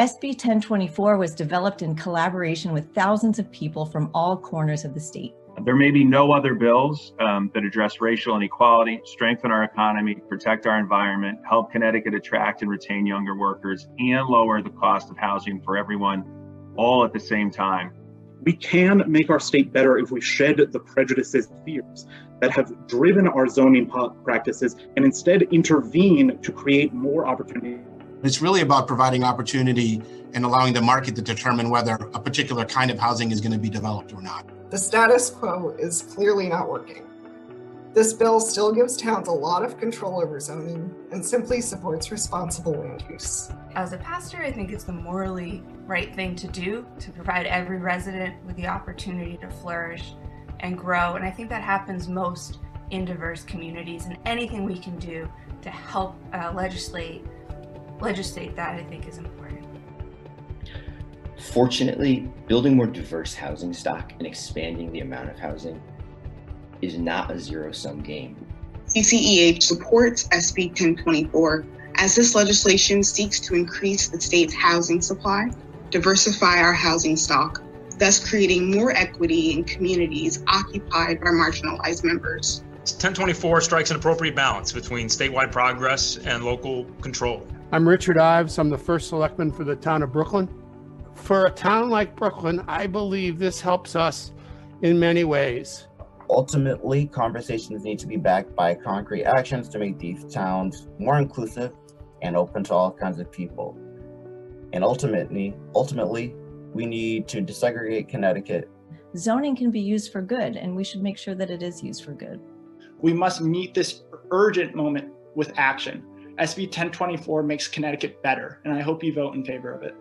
SB 1024 was developed in collaboration with thousands of people from all corners of the state. There may be no other bills um, that address racial inequality, strengthen our economy, protect our environment, help Connecticut attract and retain younger workers, and lower the cost of housing for everyone all at the same time. We can make our state better if we shed the prejudices and fears that have driven our zoning practices and instead intervene to create more opportunity. It's really about providing opportunity and allowing the market to determine whether a particular kind of housing is going to be developed or not. The status quo is clearly not working. This bill still gives towns a lot of control over zoning and simply supports responsible land use. As a pastor, I think it's the morally right thing to do to provide every resident with the opportunity to flourish and grow. And I think that happens most in diverse communities. And anything we can do to help uh, legislate legislate that, I think, is important. Fortunately, building more diverse housing stock and expanding the amount of housing is not a zero sum game. CCEH supports SB 1024 as this legislation seeks to increase the state's housing supply, diversify our housing stock, thus creating more equity in communities occupied by marginalized members. 1024 strikes an appropriate balance between statewide progress and local control. I'm Richard Ives. I'm the first selectman for the town of Brooklyn. For a town like Brooklyn, I believe this helps us in many ways. Ultimately, conversations need to be backed by concrete actions to make these towns more inclusive and open to all kinds of people. And ultimately, ultimately, we need to desegregate Connecticut. Zoning can be used for good, and we should make sure that it is used for good. We must meet this urgent moment with action. SB 1024 makes Connecticut better, and I hope you vote in favor of it.